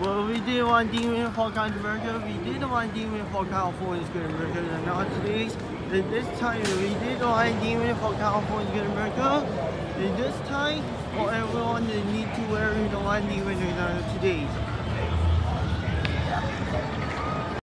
Well, we did one demon for controversial. We did one demon for California's Great America, and not today's. And this time, we did one demon for California's Great America. And this time, for everyone, they need to wear the one demon on today's.